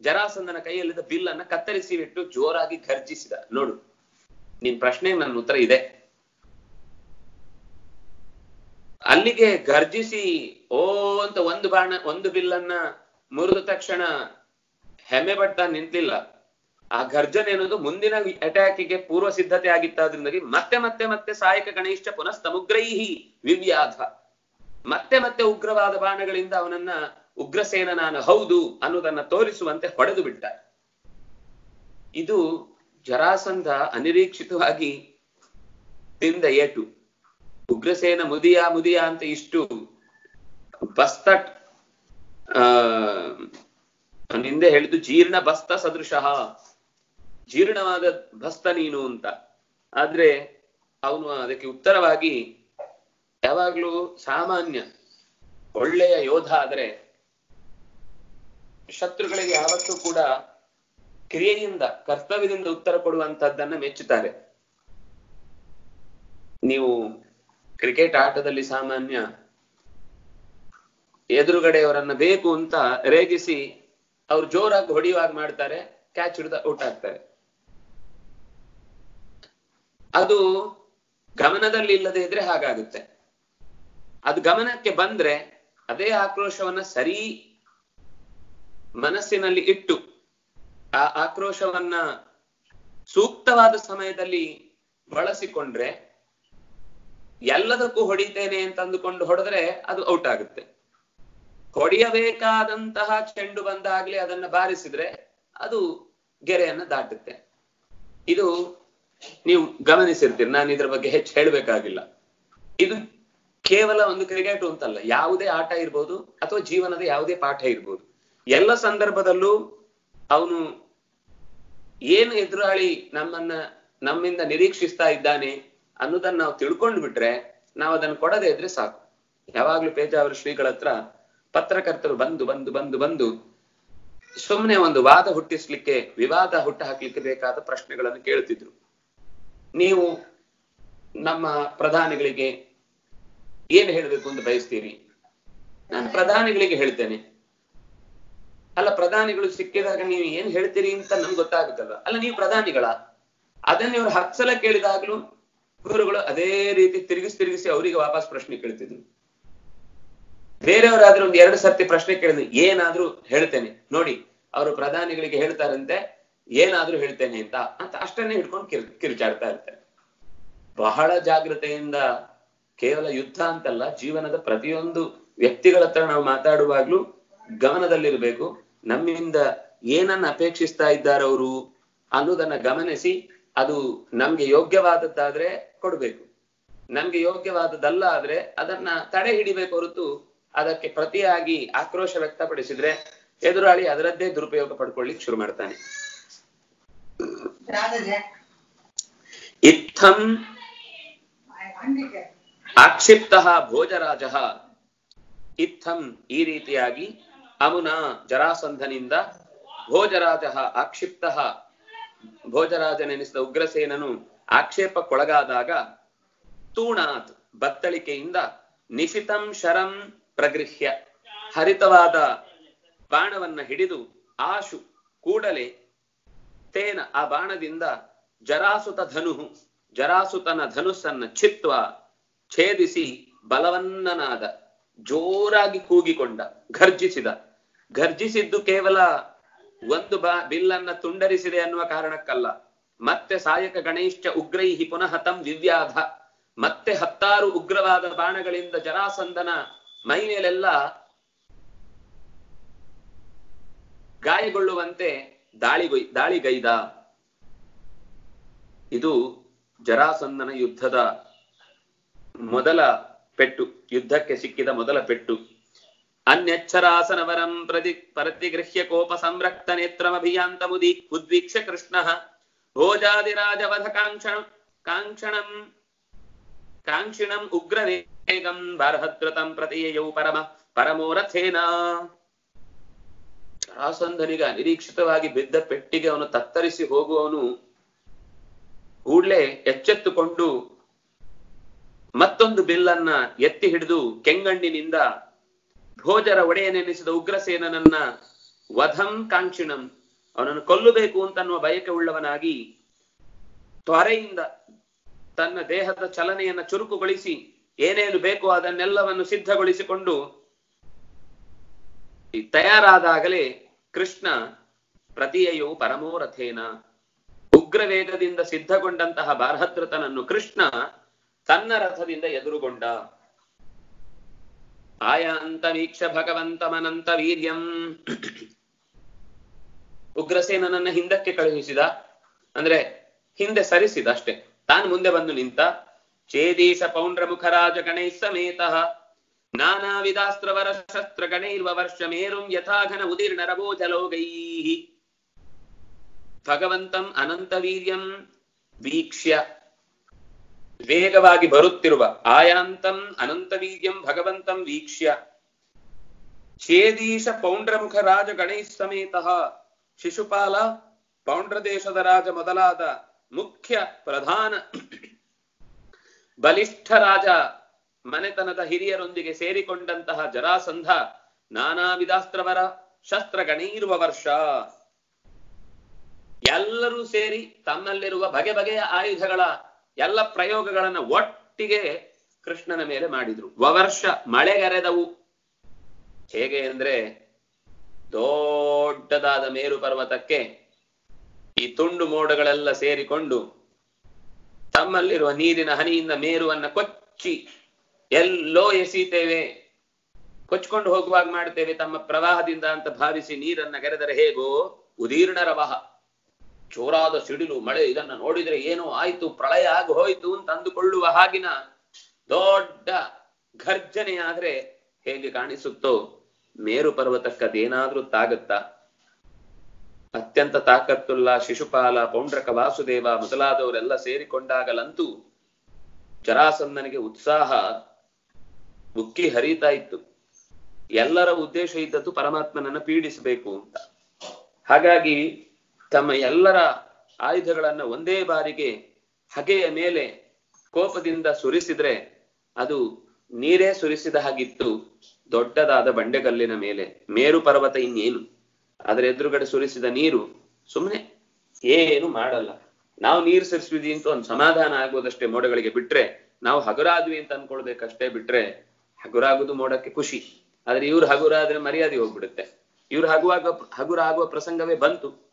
[SPEAKER 1] ಜರಾಸಂದನ ಕೈಯಲ್ಲಿದ್ದ ಬಿಲ್ಲನ್ನ ಕತ್ತರಿಸಿ ಬಿಟ್ಟು ಜೋರಾಗಿ ಘರ್ಜಿಸಿದ. ನೋಡು, ನಿನ್ ಪ್ರಶ್ನೆಗೆ ನನ್ನ ಉತ್ತರ ಇದೆ. ಅಲ್ಲಿಗೆ ಗರ್ಜಿಸಿ ಓ ಅಂತ ಒಂದು ಬಾಣ, ಒಂದು ಬಿಲ್ಲನ್ನ ಮುರಿದ ತಕ್ಷಣ ಹೆಮ್ಮೆ ಪಡ್ತಾ ನಿಂತಿಲ್ಲ ಆ ಗರ್ಜನೆ ಅನ್ನೋದು ಮುಂದಿನ ಅಟ್ಯಾಕಿಗೆ ಪೂರ್ವ ಸಿದ್ಧತೆ ಆಗಿತ್ತಾದ್ರಿಂದಾಗಿ ಮತ್ತೆ ಮತ್ತೆ ಮತ್ತೆ ಸಹಾಯಕ ಗಣೇಶ ಪುನಃ ಸಮುಗ್ರೈಹಿ ವಿವ್ಯಾಧ. ಮತ್ತೆ ಮತ್ತೆ ಉಗ್ರವಾದ ಬಾಣಗಳಿಂದ ಅವನನ್ನ ಉಗ್ರಸೇನ ನಾನು ಹೌದು ಅನ್ನೋದನ್ನ ತೋರಿಸುವಂತೆ ಹೊಡೆದು ಬಿಟ್ಟ ಇದು ಜರಾಸಂಧ ಅನಿರೀಕ್ಷಿತವಾಗಿ ತಿಂದ ಏಟು. ಉಗ್ರಸೇನ ಮುದಿಯ ಮುದಿಯ ಅಂತ ಇಷ್ಟು ಬಸ್ತಟ್ ಆ ಹಿಂದೆ ಹೇಳಿದ್ದು ಜೀರ್ಣ ಬಸ್ತ ಸದೃಶಃ. ಜೀರ್ಣವಾದ ಭಸ್ತ ನೀನು ಅಂತ. ಆದ್ರೆ ಅವನು ಅದಕ್ಕೆ ಉತ್ತರವಾಗಿ ಯಾವಾಗ್ಲೂ ಸಾಮಾನ್ಯ, ಒಳ್ಳೆಯ ಯೋಧ ಆದ್ರೆ ಶತ್ರುಗಳಿಗೆ ಯಾವತ್ತೂ ಕೂಡ ಕ್ರಿಯೆಯಿಂದ, ಕರ್ತವ್ಯದಿಂದ ಉತ್ತರ ಕೊಡುವಂತದ್ದನ್ನ ಮೆಚ್ಚುತ್ತಾರೆ. ನೀವು ಕ್ರಿಕೆಟ್ ಆಟದಲ್ಲಿ ಸಾಮಾನ್ಯ ಎದುರುಗಡೆಯವರನ್ನ ಬೇಕು ಅಂತ ರೇಗಿಸಿ ಅವ್ರು ಜೋರಾಗಿ ಹೊಡೆಯುವಾಗ ಮಾಡ್ತಾರೆ ಕ್ಯಾಚ್ ಹಿಡಿದ ಔಟ್ ಆಗ್ತಾರೆ. ಅದು ಗಮನದಲ್ಲಿ ಇಲ್ಲದೆ ಇದ್ರೆ ಹಾಗಾಗುತ್ತೆ. ಅದು ಗಮನಕ್ಕೆ ಬಂದ್ರೆ ಅದೇ ಆಕ್ರೋಶವನ್ನ ಸರಿ ಮನಸ್ಸಿನಲ್ಲಿ ಇಟ್ಟು, ಆ ಆಕ್ರೋಶವನ್ನ ಸೂಕ್ತವಾದ ಸಮಯದಲ್ಲಿ ಬಳಸಿಕೊಂಡ್ರೆ ಎಲ್ಲದಕ್ಕೂ ಹೊಡಿತೇನೆ ಅಂತ ಅಂದುಕೊಂಡು ಹೊಡೆದ್ರೆ ಅದು ಔಟ್ ಆಗುತ್ತೆ. ಹೊಡೆಯಬೇಕಾದಂತಹ ಚೆಂಡು ಬಂದಾಗ್ಲೇ ಅದನ್ನ ಬಾರಿಸಿದ್ರೆ ಅದು ಗೆರೆಯನ್ನ ದಾಟುತ್ತೆ. ಇದು ನೀವು ಗಮನಿಸಿರ್ತೀರಿ, ನಾನು ಇದ್ರ ಬಗ್ಗೆ ಹೆಚ್ಚು ಹೇಳ್ಬೇಕಾಗಿಲ್ಲ. ಇದು ಕೇವಲ ಒಂದು ಕ್ರಿಕೆಟ್ ಅಂತಲ್ಲ, ಯಾವುದೇ ಆಟ ಇರ್ಬೋದು ಅಥವಾ ಜೀವನದ ಯಾವುದೇ ಪಾಠ ಇರ್ಬೋದು. ಎಲ್ಲ ಸಂದರ್ಭದಲ್ಲೂ ಅವನು ಏನು ಎದುರಾಳಿ ನಮ್ಮನ್ನ, ನಮ್ಮಿಂದ ನಿರೀಕ್ಷಿಸ್ತಾ ಇದ್ದಾನೆ ಅನ್ನೋದನ್ನ ನಾವು ತಿಳ್ಕೊಂಡ್ ಬಿಟ್ರೆ ನಾವು ಅದನ್ನ ಕೊಡದೇ ಇದ್ರೆ ಸಾಕು. ಯಾವಾಗ್ಲೂ ಪೇಜಾವರ ಶ್ರೀಗಳ ಹತ್ರ ಪತ್ರಕರ್ತರು ಬಂದು ಬಂದು ಬಂದು ಬಂದು ಸುಮ್ಮನೆ ಒಂದು ವಾದ ಹುಟ್ಟಿಸ್ಲಿಕ್ಕೆ, ವಿವಾದ ಹುಟ್ಟು ಹಾಕ್ಲಿಕ್ಕೆ ಬೇಕಾದ ಪ್ರಶ್ನೆಗಳನ್ನು ಕೇಳುತ್ತಿದ್ರು ನೀವು ನಮ್ಮ ಪ್ರಧಾನಿಗಳಿಗೆ ಏನ್ ಹೇಳಬೇಕು ಅಂತ ಬಯಸ್ತೀರಿ? ನಾನು ಪ್ರಧಾನಿಗಳಿಗೆ ಹೇಳ್ತೇನೆ. ಅಲ್ಲ, ಪ್ರಧಾನಿಗಳು ಸಿಕ್ಕಿದಾಗ ನೀವು ಏನ್ ಹೇಳ್ತೀರಿ ಅಂತ ನಮ್ಗೆ ಗೊತ್ತಾಗುತ್ತಲ್ಲ ಅಲ್ಲ, ನೀವು ಪ್ರಧಾನಿಗಳ? ಅದನ್ನ ಇವ್ರು ಹತ್ತು ಸಲ ಕೇಳಿದಾಗ್ಲೂ ಗುರುಗಳು ಅದೇ ರೀತಿ ತಿರುಗಿಸಿ ತಿರುಗಿಸಿ ಅವರಿಗೆ ವಾಪಸ್ ಪ್ರಶ್ನೆ ಕೇಳ್ತಿದ್ರು. ಬೇರೆಯವರಾದ್ರೂ ಒಂದು ಎರಡು ಸರ್ತಿ ಪ್ರಶ್ನೆ ಕೇಳಿದ್ರು ಏನಾದ್ರೂ ಹೇಳ್ತೇನೆ. ನೋಡಿ, ಅವರು ಪ್ರಧಾನಿಗಳಿಗೆ ಹೇಳ್ತಾರಂತೆ, ಏನಾದ್ರೂ ಹೇಳ್ತೇನೆ ಅಂತ. ಅಂತ ಅಷ್ಟನ್ನೇ ಹಿಡ್ಕೊಂಡು ಕಿರ್, ಕಿರ್ಚಾಡ್ತಾ ಇರ್ತಾರೆ. ಬಹಳ ಜಾಗೃತೆಯಿಂದ ಕೇವಲ ಯುದ್ಧ ಅಂತಲ್ಲ, ಜೀವನದ ಪ್ರತಿಯೊಂದು ವ್ಯಕ್ತಿಗಳ ಹತ್ರ ನಾವು ಮಾತಾಡುವಾಗ್ಲೂ ಗಮನದಲ್ಲಿರ್ಬೇಕು. ನಮ್ಮಿಂದ ಏನನ್ನ ಅಪೇಕ್ಷಿಸ್ತಾ ಇದ್ದಾರೆ ಅವರು ಅನ್ನೋದನ್ನ ಗಮನಿಸಿ, ಅದು ನಮ್ಗೆ ಯೋಗ್ಯವಾದದ್ದಾದ್ರೆ ಕೊಡ್ಬೇಕು. ನಮ್ಗೆ ಯೋಗ್ಯವಾದದ್ದಲ್ಲ ಆದ್ರೆ ಅದನ್ನ ತಡೆ ಹಿಡಿಬೇಕು ಹೊರತು ಅದಕ್ಕೆ ಪ್ರತಿಯಾಗಿ ಆಕ್ರೋಶ ವ್ಯಕ್ತಪಡಿಸಿದ್ರೆ ಎದುರಾಳಿ ಅದರದ್ದೇ ದುರುಪಯೋಗ ಪಡ್ಕೊಳ್ಳಿಕ್ ಶುರು ಮಾಡ್ತಾನೆ. ಇತ್ತಂ ಆಕ್ಷಿಪ್ತ ಭೋಜರಾಜ. ಇತ್ತಂ ಈ ರೀತಿಯಾಗಿ ಅಮುನ ಜರಾಸಂಧನಿಂದ ಭೋಜರಾಜ ಆಕ್ಷಿಪ್ತ ಭೋಜರಾಜನೆನಿಸಿದ ಉಗ್ರಸೇನನು ಆಕ್ಷೇಪಕ್ಕೊಳಗಾದಾಗ ತೂಣಾತ್ ಬತ್ತಳಿಕೆಯಿಂದ ನಿಶಿತಂ ಶರಂ ಪ್ರಗೃಹ್ಯ. ಹರಿತವಾದ ಬಾಣವನ್ನ ಹಿಡಿದು ಆಶು ಕೂಡಲೇ ತೇನ ಆ ಬಾಣದಿಂದ ಜರಾಸುತ ಧನು ಜರಾಸುತನ ಧನುಸ್ಸನ್ನ ಚಿತ್ವ ಛೇದಿಸಿ ಬಲವನ್ನನಾದ, ಜೋರಾಗಿ ಕೂಗಿಕೊಂಡ, ಘರ್ಜಿಸಿದ. ಘರ್ಜಿಸಿದ್ದು ಕೇವಲ ಒಂದು ಬಾ, ಬಿಲ್ಲನ್ನ ತುಂಡರಿಸಿದೆ ಅನ್ನುವ ಕಾರಣಕ್ಕಲ್ಲ. ಮತ್ತೆ ಸಾಯಕ ಗಣೇಶ ಉಗ್ರೈಹಿ ಪುನಃ ತಂ ವಿವ್ಯಾಧ ಮತ್ತೆ ಹತ್ತಾರು ಉಗ್ರವಾದ ಬಾಣಗಳಿಂದ ಜರಾಸಂದನ ಮೈ ಮೇಲೆಲ್ಲ ಗಾಯಗೊಳ್ಳುವಂತೆ ದಾಳಿ ದಾಳಿಗೈದ. ಇದು ಜರಾಸಂದನ ಯುದ್ಧದ ಮೊದಲ ಪೆಟ್ಟು, ಯುದ್ಧಕ್ಕೆ ಸಿಕ್ಕಿದ ಮೊದಲ ಪೆಟ್ಟು. ಅನ್ಯಚ್ಚರಾಸನವರಂ ಪ್ರತಿ, ಪ್ರತಿಗೃಹ್ಯ ಕೋಪ ಸಂರಕ್ತ ನೇತ್ರಮಭಿಯಾಂತ ಮುದಿ, ಉದ್ವೀಕ್ಷ ಕೃಷ್ಣ, ಭೋಜಾದಿರಾಜವಧ ಕಾಂಕ್ಷಣ, ಕಾಂಕ್ಷಣಂ ಕಾಂಕ್ಷಿಣಂ ಉಗ್ರವೇಗಂ ಬಾರ್ಹದ್ರತಂ ಪ್ರತಿಯಯೌ ಪರಮ ಪರಮೋರಥೇನ ಜರಾಸಂಧನಿಗೆ ಅನಿರೀಕ್ಷಿತವಾಗಿ ಬಿದ್ದ ಪೆಟ್ಟಿಗೆ ಅವನು ತತ್ತರಿಸಿ ಹೋಗುವವನು ಕೂಡ್ಲೆ ಎಚ್ಚೆತ್ತುಕೊಂಡು ಮತ್ತೊಂದು ಬಿಲ್ಲನ್ನ ಎತ್ತಿ ಹಿಡಿದು ಕೆಂಗಣ್ಣಿನಿಂದ ಭೋಜರ ಒಡೆಯನೆನಿಸಿದ ಉಗ್ರಸೇನನನ್ನ, ವಧಂ ಕಾಂಕ್ಷಿಣಂ, ಅವನನ್ನು ಕೊಲ್ಲಬೇಕು ಅಂತನ್ನುವ ಬಯಕೆ ಉಳ್ಳವನಾಗಿ ತ್ವರೆಯಿಂದ ತನ್ನ ದೇಹದ ಚಲನೆಯನ್ನ ಚುರುಕುಗೊಳಿಸಿ ಏನೇನು ಬೇಕೋ ಅದನ್ನೆಲ್ಲವನ್ನು ಸಿದ್ಧಗೊಳಿಸಿಕೊಂಡು ತಯಾರಾದಾಗಲೇ ಕೃಷ್ಣ ಪ್ರತಿಯೆಯು ಪರಮೋರಥೇನ. ಉಗ್ರ ವೇಗದಿಂದ ಸಿದ್ಧಗೊಂಡಂತಹ ಬಾರಹದ್ರತನನ್ನು ಕೃಷ್ಣ ತನ್ನ ರಥದಿಂದ ಎದುರುಗೊಂಡ. ಆಯಾಂತ ವೀಕ್ಷ ಭಗವಂತಮನಂತ ವೀರ್ಯಂ. ಉಗ್ರಸೇನನನ್ನ ಹಿಂದಕ್ಕೆ ಕಳುಹಿಸಿದ. ಅಂದ್ರೆ ಹಿಂದೆ ಸರಿಸಿದ ಅಷ್ಟೇ. ತಾನು ಮುಂದೆ ಬಂದು ನಿಂತ ಚೇದೀಶ ಪೌಂಡ್ರ ಮುಖರಾಜ ಗಣೈ ಸಮೇತ, ನಾನಾ ವಿಧಾಸ್ತ್ರವರ ಶಸ್ತ್ರ ಗಣೈರ್ವ ವರ್ಷ ಮೇರುಂ ಯಥಾಘನ ಉದೀರ್ಣ ರಭೋಜಲೋಗೈ ಭಗವಂತಂ ಅನಂತ ವೀರ್ಯಂ ವೀಕ್ಷ್ಯ. ವೇಗವಾಗಿ ಬರುತ್ತಿರುವ ಆಯಾಂತಂ ಅನಂತ ವೀರ್ಯಂ ಭಗವಂತಂ ವೀಕ್ಷ್ಯ. ಛೇದೀಶ ಪೌಂಡ್ರಮುಖ ರಾಜ ಗಣೈ ಸಮೇತ, ಶಿಶುಪಾಲ ಪೌಂಡ್ರ ದೇಶದ ರಾಜ ಮೊದಲಾದ ಮುಖ್ಯ ಪ್ರಧಾನ ಬಲಿಷ್ಠ ರಾಜ ಮನೆತನದ ಹಿರಿಯರೊಂದಿಗೆ ಸೇರಿಕೊಂಡಂತಹ ಜರಾಸಂಧ ನಾನಾ ವಿಧಾಸ್ತ್ರವರ ಶಸ್ತ್ರ ಗಣೀರುವ ವರ್ಷ. ಎಲ್ಲರೂ ಸೇರಿ ತಮ್ಮಲ್ಲಿರುವ ಬಗೆ ಬಗೆಯ ಆಯುಧಗಳ ಎಲ್ಲ ಪ್ರಯೋಗಗಳನ್ನ ಒಟ್ಟಿಗೆ ಕೃಷ್ಣನ ಮೇಲೆ ಮಾಡಿದ್ರು. ವವರ್ಷ ಮಳೆಗರೆದವು ಹೇಗೆ ಅಂದ್ರೆ ದೊಡ್ಡದಾದ ಮೇರು ಪರ್ವತಕ್ಕೆ ಈ ತುಂಡು ಮೋಡಗಳೆಲ್ಲ ಸೇರಿಕೊಂಡು ತಮ್ಮಲ್ಲಿರುವ ನೀರಿನ ಹನಿಯಿಂದ ಮೇರುವನ್ನ ಕೊಚ್ಚಿ ಎಲ್ಲೋ ಎಸೀತೇವೆ. ಕೊಚ್ಕೊಂಡು ಹೋಗುವಾಗ ಮಾಡ್ತೇವೆ ತಮ್ಮ ಪ್ರವಾಹದಿಂದ ಅಂತ ಭಾವಿಸಿ ನೀರನ್ನ ಕೆರೆದರೆ ಹೇಗೋ ಉದೀರ್ಣ ರವಹ. ಜೋರಾದ ಸಿಡಿಲು, ಮಳೆ, ಇದನ್ನ ನೋಡಿದ್ರೆ ಏನೋ ಆಯ್ತು, ಪ್ರಳಯ ಆಗಿ ಹೋಯ್ತು ಅಂತ ಅಂದುಕೊಳ್ಳುವ ಹಾಗಿನ ದೊಡ್ಡ ಘರ್ಜನೆಯಾದ್ರೆ ಹೇಗೆ ಕಾಣಿಸುತ್ತೋ ಮೇರು ಪರ್ವತಕ್ಕದೇನಾದ್ರೂ ತಾಗತ್ತಾ ಅತ್ಯಂತ ತಾಕತ್ತುಲ್ಲ ಶಿಶುಪಾಲ ಪೌಂಡ್ರಕ ವಾಸುದೇವ ಮೊದಲಾದವರೆಲ್ಲ ಸೇರಿಕೊಂಡಾಗಲಂತೂ ಜರಾಸಂದನಿಗೆ ಉತ್ಸಾಹ ಉಕ್ಕಿ ಹರಿತಾ ಇತ್ತು. ಎಲ್ಲರ ಉದ್ದೇಶ ಇದ್ದದ್ದು ಪರಮಾತ್ಮನನ್ನ ಪೀಡಿಸಬೇಕು ಅಂತ. ಹಾಗಾಗಿ ತಮ್ಮ ಎಲ್ಲರ ಆಯುಧಗಳನ್ನ ಒಂದೇ ಬಾರಿಗೆ ಹಗೆಯ ಮೇಲೆ ಕೋಪದಿಂದ ಸುರಿಸಿದ್ರೆ ಅದು ನೀರೇ ಸುರಿಸಿದ ಹಾಗಿತ್ತು ದೊಡ್ಡದಾದ ಬಂಡೆಗಲ್ಲಿನ ಮೇಲೆ. ಮೇರು ಪರ್ವತ ಇನ್ನೇನು? ಅದರ ಎದುರುಗಡೆ ಸುರಿಸಿದ ನೀರು ಸುಮ್ಮನೆ ಏನು ಮಾಡಲ್ಲ. ನಾವು ನೀರು ಸರಿಸಿದ್ವಿ ಅಂತ ಒಂದು ಸಮಾಧಾನ ಆಗೋದಷ್ಟೇ ಮೋಡಗಳಿಗೆ ಬಿಟ್ರೆ, ನಾವು ಹಗುರಾದ್ವಿ ಅಂತ ಅನ್ಕೊಳ್ಬೇಕಷ್ಟೇ ಬಿಟ್ರೆ ಹಗುರಾಗುದು ಮೋಡಕ್ಕೆ ಖುಷಿ. ಆದ್ರೆ ಇವ್ರು ಹಗುರಾದ್ರೆ ಮರ್ಯಾದೆ ಹೋಗ್ಬಿಡುತ್ತೆ. ಇವ್ರು ಹಗುವಾಗ ಹಗುರ ಆಗುವ ಪ್ರಸಂಗವೇ ಬಂತು.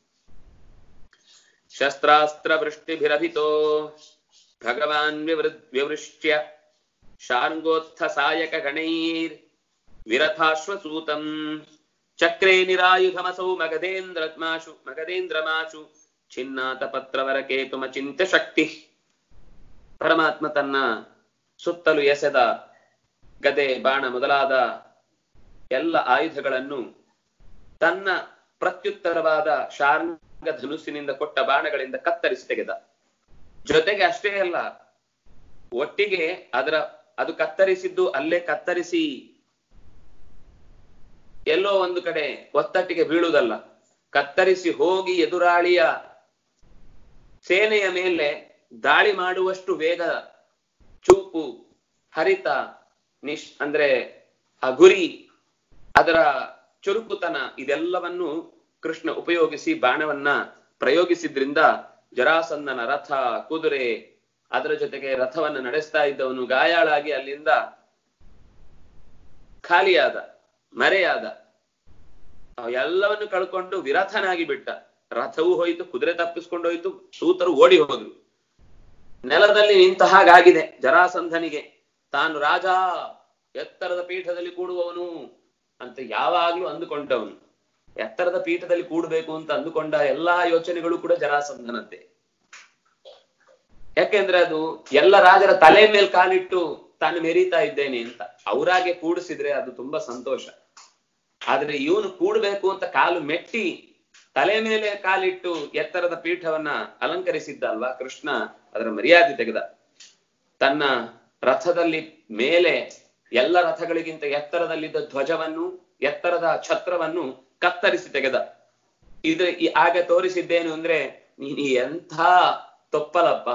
[SPEAKER 1] ಶಸ್ತ್ರಾಸ್ತ್ರ ವೃಷ್ಟಿಭಿರಭಿತೋ ಭಗವಾನ್ ವಿವೃ- ವಿವೃಷ್ಟ್ಯ ಶಾಂಗೋತ್ಥ ಸಾಯಕ ಗಣೈರ್ ವಿರಥಾಶ್ವಸೂತಂ. ಚಕ್ರೇ ನಿರಾಯುಧಮಸೌ ಮಗದೇಂದ್ರಮಾಶು ಮಗದೇಂದ್ರಮಾಶು ಚಿನ್ನಾತ ಪತ್ರವರ ಶಕ್ತಿ ಪರಮಾತ್ಮ ತನ್ನ ಸುತ್ತಲೂ ಎಸೆದ ಗದೆ, ಬಾಣ ಮೊದಲಾದ ಎಲ್ಲ ಆಯುಧಗಳನ್ನು ತನ್ನ ಪ್ರತ್ಯುತ್ತರವಾದ ಶಾರ್ಂಗ ಧನುಸ್ಸಿನಿಂದ ಕೊಟ್ಟ ಬಾಣಗಳಿಂದ ಕತ್ತರಿಸಿ ತೆಗೆದ. ಜೊತೆಗೆ ಅಷ್ಟೇ ಅಲ್ಲ, ಒಟ್ಟಿಗೆ ಅದರ, ಅದು ಕತ್ತರಿಸಿದ್ದು ಅಲ್ಲೇ ಕತ್ತರಿಸಿ ಎಲ್ಲೋ ಒಂದು ಕಡೆ ಒತ್ತಟ್ಟಿಗೆ ಬೀಳುವುದಲ್ಲ. ಕತ್ತರಿಸಿ ಹೋಗಿ ಎದುರಾಳಿಯ ಸೇನೆಯ ಮೇಲೆ ದಾಳಿ ಮಾಡುವಷ್ಟು ವೇಗ, ಚೂಪು, ಹರಿತ, ನಿಶ್ ಅಂದ್ರೆ ಆ ಗುರಿ ಅದರ ಚುರುಕುತನ ಇದೆಲ್ಲವನ್ನು ಕೃಷ್ಣ ಉಪಯೋಗಿಸಿ ಬಾಣವನ್ನ ಪ್ರಯೋಗಿಸಿದ್ರಿಂದ ಜರಾಸಂದನ ರಥ, ಕುದುರೆ ಅದರ ಜೊತೆಗೆ ರಥವನ್ನು ನಡೆಸ್ತಾ ಇದ್ದವನು ಗಾಯಾಳಾಗಿ ಅಲ್ಲಿಂದ ಖಾಲಿಯಾದ. ಮರೆಯಾದ. ಎಲ್ಲವನ್ನು ಕಳ್ಕೊಂಡು ವಿರಥನಾಗಿ ಬಿಟ್ಟ. ರಥವೂ ಹೋಯ್ತು, ಕುದುರೆ ತಪ್ಪಿಸ್ಕೊಂಡು ಹೋಯ್ತು ಸೂತರು ಓಡಿ ಹೋದ್ರು. ನೆಲದಲ್ಲಿ ನಿಂತ ಹಾಗಾಗಿದೆ ಜರಾಸಂಧನಿಗೆ. ತಾನು, ರಾಜ, ಎತ್ತರದ ಪೀಠದಲ್ಲಿ ಕೂಡುವವನು ಅಂತ ಯಾವಾಗ್ಲೂ ಅಂದುಕೊಂಡವನು. ಎತ್ತರದ ಪೀಠದಲ್ಲಿ ಕೂಡಬೇಕು ಅಂತ ಅಂದುಕೊಂಡ ಎಲ್ಲಾ ಯೋಚನೆಗಳು ಕೂಡ ಜರಾಸಂಧನಂತೆ ಯಾಕೆಂದ್ರೆ ಅದು ಎಲ್ಲ ರಾಜರ ತಲೆ ಮೇಲೆ ಕಾಲಿಟ್ಟು ತಾನು ಮೆರೀತಾ ಇದ್ದೇನೆ ಅಂತ. ಅವರಾಗೆ ಕೂಡಿಸಿದ್ರೆ ಅದು ತುಂಬಾ ಸಂತೋಷ. ಆದ್ರೆ ಇವನು ಕೂಡಬೇಕು ಅಂತ ಕಾಲು ಮೆಟ್ಟಿ ತಲೆ ಮೇಲೆ ಕಾಲಿಟ್ಟು ಎತ್ತರದ ಪೀಠವನ್ನ ಅಲಂಕರಿಸಿದ್ದ ಅಲ್ವಾ ಕೃಷ್ಣ ಅದರ ಮರ್ಯಾದೆ ತೆಗೆದ. ತನ್ನ ರಥದಲ್ಲಿ ಮೇಲೆ ಎಲ್ಲ ರಥಗಳಿಗಿಂತ ಎತ್ತರದಲ್ಲಿದ್ದ ಧ್ವಜವನ್ನು, ಎತ್ತರದ ಛತ್ರವನ್ನು ಕತ್ತರಿಸಿ ತೆಗೆದ. ಇದು ಆಗ ತೋರಿಸಿದ್ದೇನು ಅಂದ್ರೆ, ನೀನು ಎಂಥ ತೊಪ್ಪಲಪ್ಪ,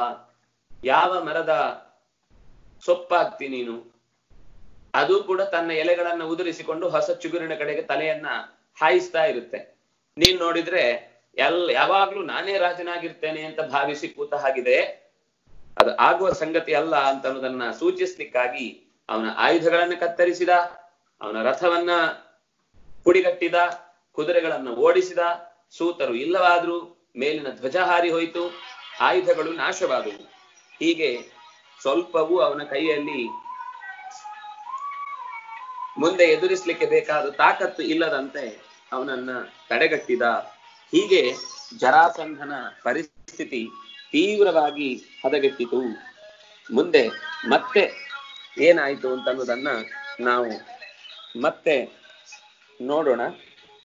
[SPEAKER 1] ಯಾವ ಮರದ ಸೊಪ್ಪಾಗ್ತಿ ನೀನು? ಅದು ಕೂಡ ತನ್ನ ಎಲೆಗಳನ್ನ ಉದುರಿಸಿಕೊಂಡು ಹೊಸ ಚಿಗುರಿನ ಕಡೆಗೆ ತಲೆಯನ್ನ ಹಾಯಿಸ್ತಾ ಇರುತ್ತೆ. ನೀನ್ ನೋಡಿದ್ರೆ ಎಲ್, ಯಾವಾಗ್ಲೂ ನಾನೇ ರಾಜನಾಗಿರ್ತೇನೆ ಅಂತ ಭಾವಿಸಿ ಕೂತ ಹಾಗಿದೆ. ಅದು ಆಗುವ ಸಂಗತಿ ಅಲ್ಲ ಅಂತ ಅನ್ನೋದನ್ನ ಸೂಚಿಸ್ಲಿಕ್ಕಾಗಿ ಅವನ ಆಯುಧಗಳನ್ನ ಕತ್ತರಿಸಿದ, ಅವನ ರಥವನ್ನ ಪುಡಿಗಟ್ಟಿದ ಕುದುರೆಗಳನ್ನ ಓಡಿಸಿದ, ಸೂತರು ಇಲ್ಲವಾದ್ರೂ ಮೇಲಿನ ಧ್ವಜ ಹಾರಿ ಹೋಯಿತು, ಆಯುಧಗಳು ನಾಶವಾದವು. ಹೀಗೆ ಸ್ವಲ್ಪವೂ ಅವನ ಕೈಯಲ್ಲಿ ಮುಂದೆ ಎದುರಿಸ್ಲಿಕ್ಕೆ ಬೇಕಾದ ತಾಕತ್ತು ಇಲ್ಲದಂತೆ ಅವನನ್ನ ತಡೆಗಟ್ಟಿದ ಹೀಗೆ ಜರಾಸಂಧನ ಪರಿಸ್ಥಿತಿ ತೀವ್ರವಾಗಿ ಹದಗೆಟ್ಟಿತು. ಮುಂದೆ ಮತ್ತೆ ಏನಾಯ್ತು ಅಂತ ಅನ್ನೋದನ್ನ ನಾವು ಮತ್ತೆ ನೋಡೋಣ.